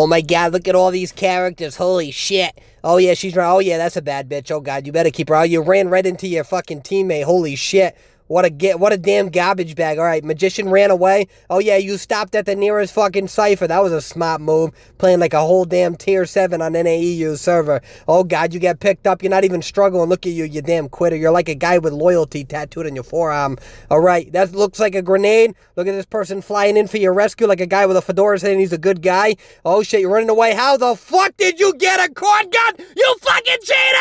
Oh my god, look at all these characters. Holy shit. Oh yeah, she's right. Oh yeah, that's a bad bitch. Oh god, you better keep her out. You ran right into your fucking teammate. Holy shit. What a get! What a damn garbage bag! All right, magician ran away. Oh yeah, you stopped at the nearest fucking cipher. That was a smart move. Playing like a whole damn tier seven on NAEU server. Oh god, you get picked up. You're not even struggling. Look at you, you damn quitter. You're like a guy with loyalty tattooed on your forearm. All right, that looks like a grenade. Look at this person flying in for your rescue like a guy with a fedora saying he's a good guy. Oh shit, you're running away. How the fuck did you get a cord gun? You fucking cheater!